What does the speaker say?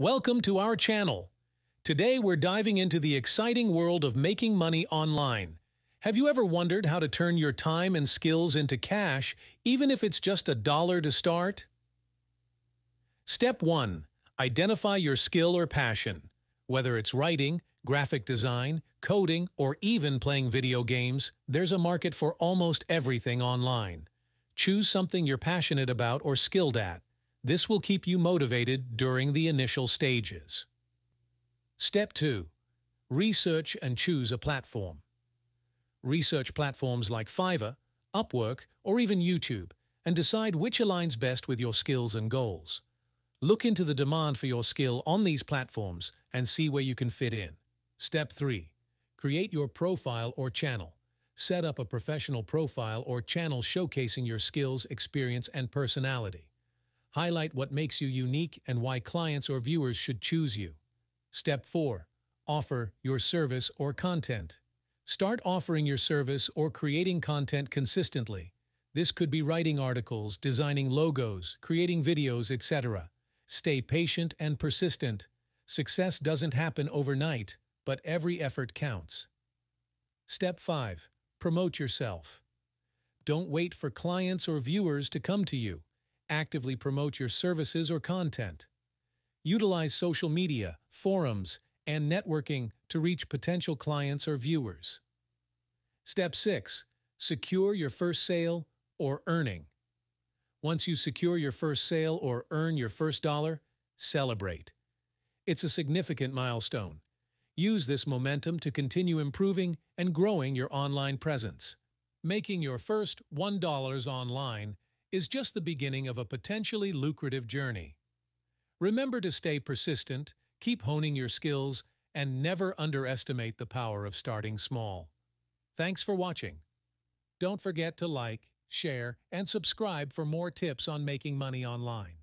Welcome to our channel. Today we're diving into the exciting world of making money online. Have you ever wondered how to turn your time and skills into cash, even if it's just a dollar to start? Step 1. Identify your skill or passion. Whether it's writing, graphic design, coding, or even playing video games, there's a market for almost everything online. Choose something you're passionate about or skilled at. This will keep you motivated during the initial stages. Step 2. Research and choose a platform. Research platforms like Fiverr, Upwork, or even YouTube, and decide which aligns best with your skills and goals. Look into the demand for your skill on these platforms and see where you can fit in. Step 3. Create your profile or channel. Set up a professional profile or channel showcasing your skills, experience, and personality. Highlight what makes you unique and why clients or viewers should choose you. Step 4. Offer your service or content. Start offering your service or creating content consistently. This could be writing articles, designing logos, creating videos, etc. Stay patient and persistent. Success doesn't happen overnight, but every effort counts. Step 5. Promote yourself. Don't wait for clients or viewers to come to you actively promote your services or content. Utilize social media, forums, and networking to reach potential clients or viewers. Step 6. Secure your first sale or earning. Once you secure your first sale or earn your first dollar, celebrate. It's a significant milestone. Use this momentum to continue improving and growing your online presence. Making your first $1 online is just the beginning of a potentially lucrative journey. Remember to stay persistent, keep honing your skills, and never underestimate the power of starting small. Thanks for watching. Don't forget to like, share, and subscribe for more tips on making money online.